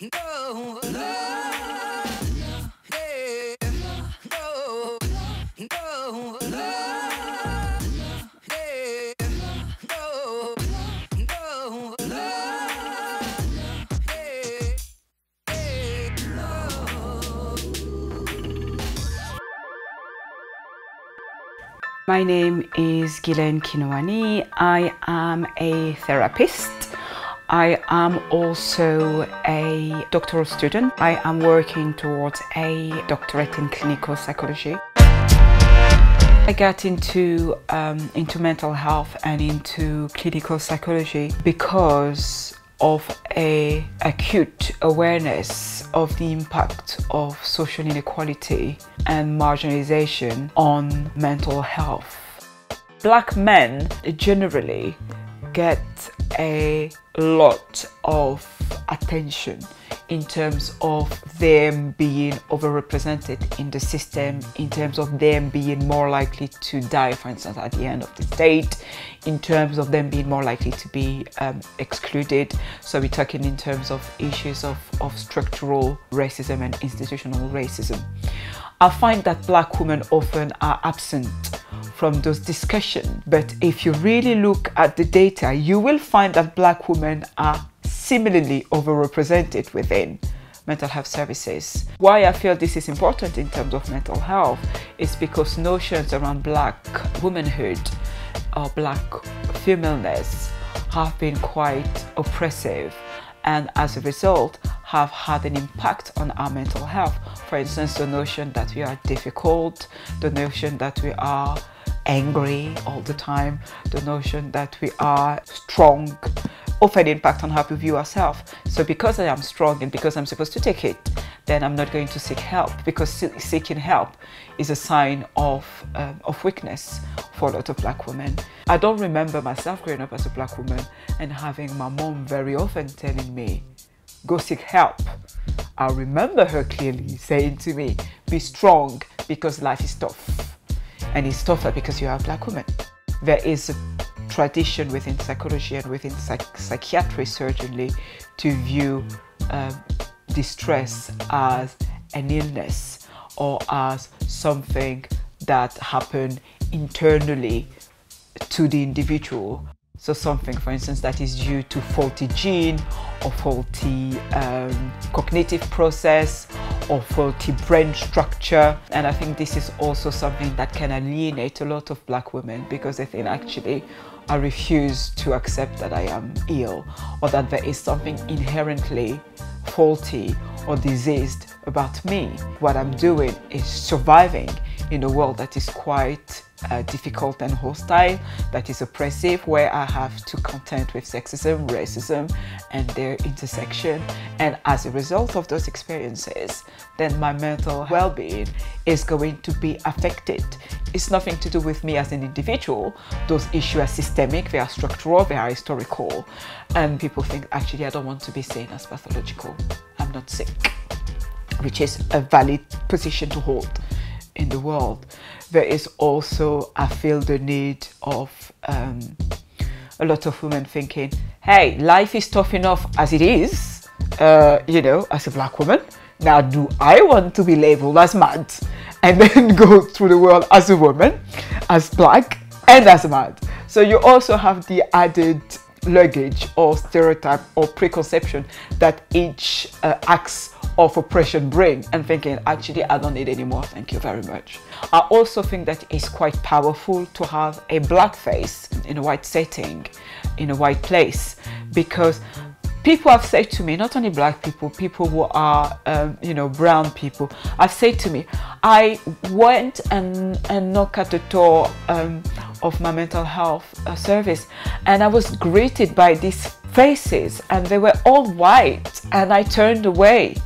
no. My name is Guilaine Kinouani. I am a therapist. I am also a doctoral student. I am working towards a doctorate in clinical psychology. I got into um, into mental health and into clinical psychology because of a acute awareness of the impact of social inequality and marginalization on mental health. Black men generally get a lot of attention in terms of them being overrepresented in the system, in terms of them being more likely to die, for instance, at the end of the date, in terms of them being more likely to be um, excluded. So we're talking in terms of issues of, of structural racism and institutional racism. I find that black women often are absent from those discussions, but if you really look at the data, you will find that black women are similarly overrepresented within mental health services. Why I feel this is important in terms of mental health is because notions around black womanhood or black femaleness have been quite oppressive and as a result have had an impact on our mental health. For instance, the notion that we are difficult, the notion that we are angry all the time, the notion that we are strong, often impact on how we view ourselves. So because I am strong and because I'm supposed to take it, then I'm not going to seek help because seeking help is a sign of, um, of weakness for a lot of black women. I don't remember myself growing up as a black woman and having my mom very often telling me, go seek help. I remember her clearly saying to me, be strong because life is tough and it's tougher because you are a black woman. There is a tradition within psychology and within psych- psychiatry, certainly, to view um, distress as an illness or as something that happened internally to the individual. So something, for instance, that is due to faulty gene or faulty um, cognitive process or faulty brain structure. And I think this is also something that can alienate a lot of black women because they think actually I refuse to accept that I am ill or that there is something inherently faulty or diseased about me. What I'm doing is surviving in a world that is quite uh, difficult and hostile, that is oppressive, where I have to contend with sexism, racism, and their intersection. And as a result of those experiences, then my mental well being is going to be affected. It's nothing to do with me as an individual. Those issues are systemic, they are structural, they are historical. And people think actually I don't want to be seen as pathological. I'm not sick, which is a valid position to hold in the world. There is also, I feel the need of um, a lot of women thinking, hey, life is tough enough as it is, uh, you know, as a black woman. Now, do I want to be labeled as mad and then go through the world as a woman, as black, and as mad? So, you also have the added luggage or stereotype or preconception that each uh, acts of oppression bring and thinking actually I don't need any more. Thank you very much. I also think that it's quite powerful to have a black face in a white setting in a white place because people have said to me not only black people people who are um, you know brown people have said to me I went and and knocked at the door um, of my mental health uh, service and I was greeted by these faces and they were all white and I turned away.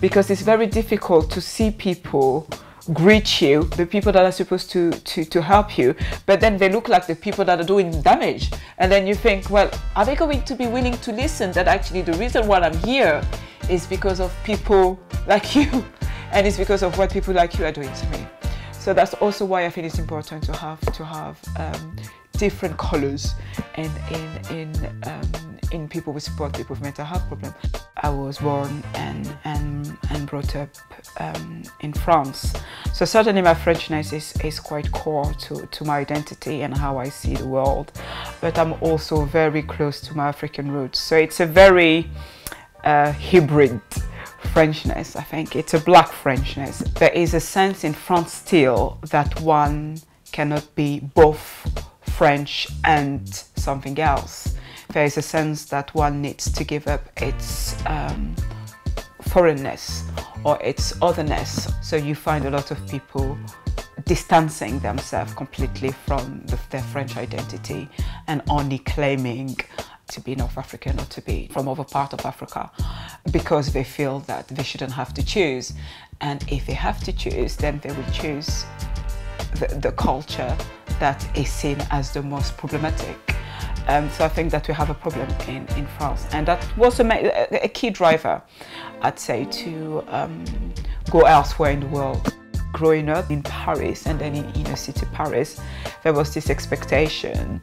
Because it's very difficult to see people greet you, the people that are supposed to, to, to help you, but then they look like the people that are doing damage. And then you think, well, are they going to be willing to listen that actually the reason why I'm here is because of people like you and it's because of what people like you are doing to me. So that's also why I think it's important to have to have um, different colors in in in um, in people who support people with mental health problems. I was born and and, and brought up um, in France, so certainly my Frenchness is, is quite core to, to my identity and how I see the world. But I'm also very close to my African roots, so it's a very uh, hybrid Frenchness. I think it's a black Frenchness. There is a sense in France still that one cannot be both French and something else. There is a sense that one needs to give up its um, foreignness or its otherness. So you find a lot of people distancing themselves completely from the, their French identity and only claiming to be North African or to be from other part of Africa because they feel that they shouldn't have to choose. And if they have to choose, then they will choose the, the culture that is seen as the most problematic. Um, so I think that we have a problem in, in France. And that was a, a key driver, I'd say, to um, go elsewhere in the world. Growing up in Paris and then in inner city Paris, there was this expectation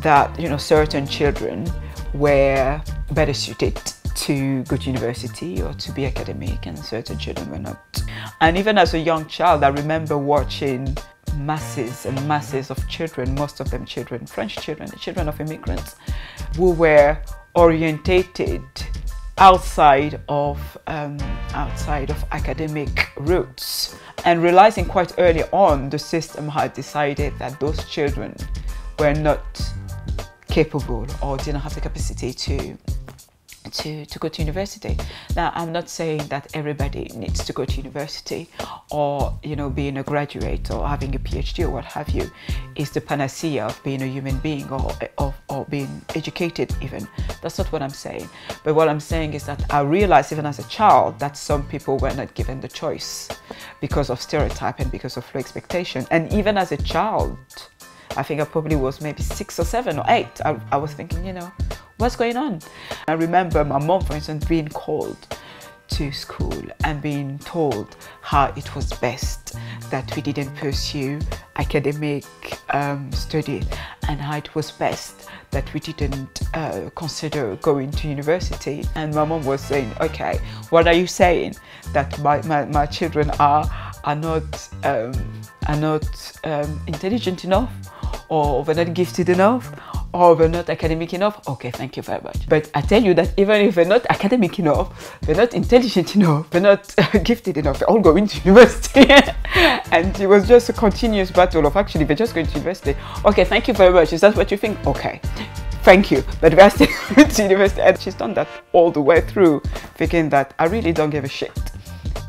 that you know certain children were better suited to go to university or to be academic and certain children were not. And even as a young child, I remember watching masses and masses of children, most of them children, French children, children of immigrants, who were orientated outside of um, outside of academic routes and realizing quite early on the system had decided that those children were not capable or didn't have the capacity to to, to go to university. Now, I'm not saying that everybody needs to go to university or, you know, being a graduate or having a PhD or what have you is the panacea of being a human being or, or, or being educated even. That's not what I'm saying. But what I'm saying is that I realized even as a child that some people were not given the choice because of stereotype and because of low expectation. And even as a child, I think I probably was maybe six or seven or eight. I, I was thinking, you know, what's going on? I remember my mom, for instance, being called to school and being told how it was best that we didn't pursue academic um, studies and how it was best that we didn't uh, consider going to university. And my mom was saying, okay, what are you saying? That my, my, my children are, are not, um, are not um, intelligent enough or they're not gifted enough or they're not academic enough okay thank you very much. But i tell you that even if they're not academic enough they're not intelligent enough they're not gifted enough they're all going to university. And it was just a continuous battle of actually they're just going to university. Okay thank you very much. Is that what you think? Okay. Thank you. But they're still going to university. And she's done that all the way through thinking that i really don't give a shit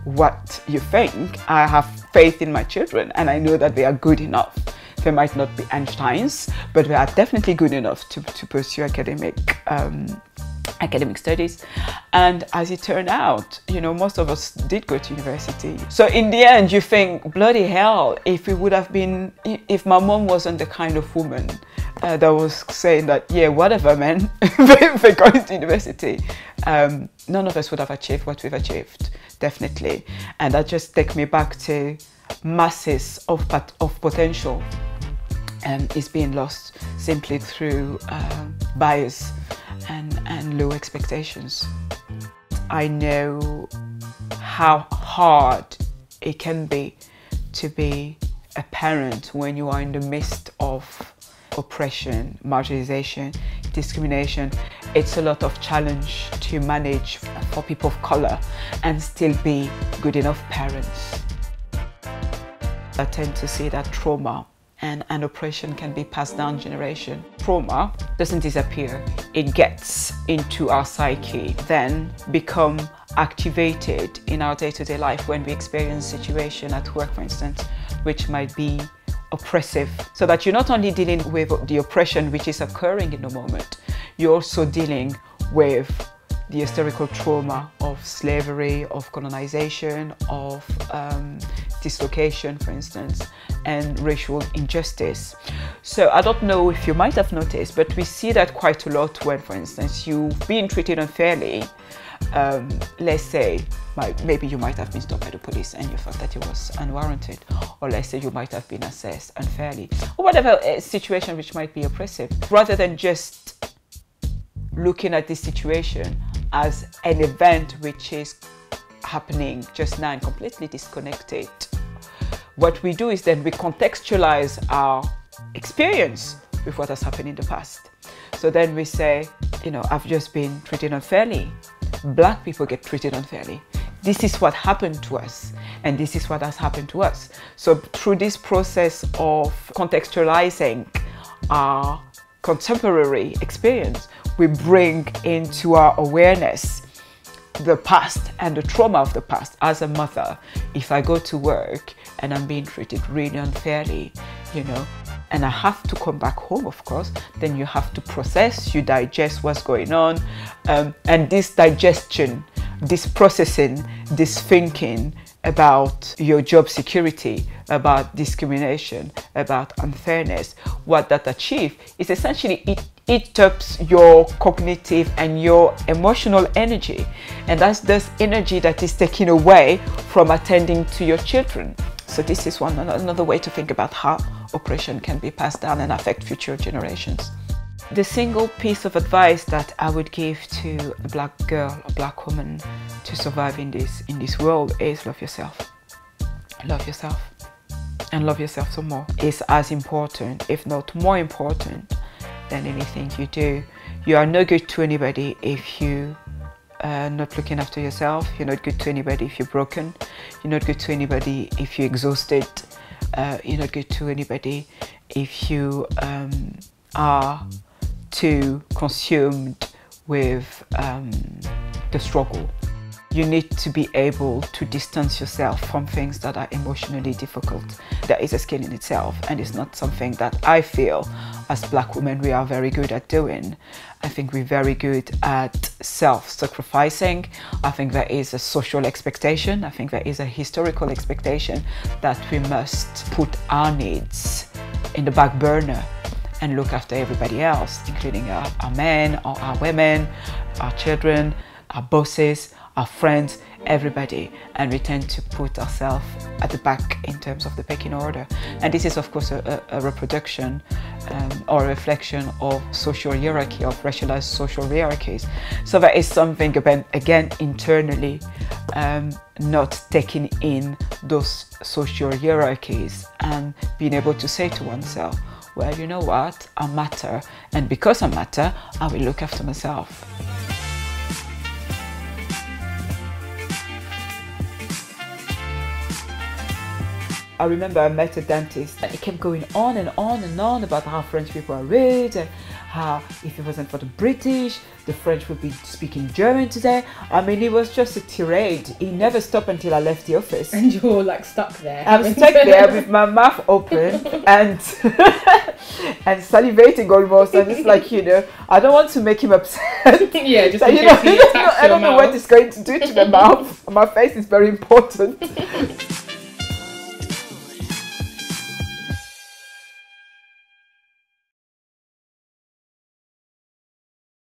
what you think. I have faith in my children and i know that they are good enough they might not be Einsteins, but they are definitely good enough to, to pursue academic um, academic studies. And as it turned out, you know, most of us did go to university. So in the end, you think, bloody hell, if it would have been, if my mom wasn't the kind of woman uh, that was saying that, yeah, whatever, man, they're going to university, um, none of us would have achieved what we've achieved, definitely. And that just takes me back to masses of, of potential um, is being lost simply through um, bias and, and low expectations. I know how hard it can be to be a parent when you are in the midst of oppression, marginalization, discrimination. It's a lot of challenge to manage for people of color and still be good enough parents. I tend to see that trauma and an oppression can be passed down generation. Trauma doesn't disappear. It gets into our psyche, then become activated in our day-to-day life when we experience situation at work, for instance, which might be oppressive. So that you're not only dealing with the oppression which is occurring in the moment, you're also dealing with the historical trauma of slavery, of colonization, of um, dislocation, for instance, and racial injustice. So I don't know if you might have noticed, but we see that quite a lot when, for instance, you've been treated unfairly. Um, let's say maybe you might have been stopped by the police and you thought that it was unwarranted, or let's say you might have been assessed unfairly, or whatever uh, situation which might be oppressive, rather than just looking at this situation as an event which is happening just now and completely disconnected. What we do is then we contextualize our experience with what has happened in the past. So then we say, you know, I've just been treated unfairly. Black people get treated unfairly. This is what happened to us, and this is what has happened to us. So, through this process of contextualizing our contemporary experience, we bring into our awareness the past and the trauma of the past. As a mother, if I go to work and I'm being treated really unfairly, you know, and I have to come back home, of course, then you have to process, you digest what's going on. Um, and this digestion, this processing, this thinking about your job security, about discrimination, about unfairness, what that achieves is essentially it it taps your cognitive and your emotional energy. And that's this energy that is taken away from attending to your children. So this is one another way to think about how oppression can be passed down and affect future generations. The single piece of advice that I would give to a black girl, a black woman to survive in this in this world is love yourself. Love yourself. And love yourself some more is as important, if not more important, than anything you do. You are no good to anybody if you are not looking after yourself. You're not good to anybody if you're broken. You're not good to anybody if you're exhausted. Uh, you're not good to anybody if you um, are too consumed with um, the struggle. You need to be able to distance yourself from things that are emotionally difficult. That is a skill in itself, and it's not something that I feel as black women we are very good at doing. I think we're very good at self sacrificing. I think there is a social expectation. I think there is a historical expectation that we must put our needs in the back burner and look after everybody else, including our, our men or our women, our children, our bosses, our friends, everybody, and we tend to put ourselves at the back in terms of the pecking order. And this is, of course, a, a reproduction um, or a reflection of social hierarchy, of racialized social hierarchies. So there is something about, again, internally um, not taking in those social hierarchies and being able to say to oneself, well, you know what, I matter, and because I matter, I will look after myself. I remember I met a dentist and he kept going on and on and on about how French people are rude and how if it wasn't for the British, the French would be speaking German today. I mean, it was just a tirade. He never stopped until I left the office. And you're like stuck there. I'm stuck there with my mouth open and and salivating almost. And it's like, you know, I don't want to make him upset. yeah, just So, you know, he I don't know, don't what mouth. it's going to do to the mouth. My face is very important.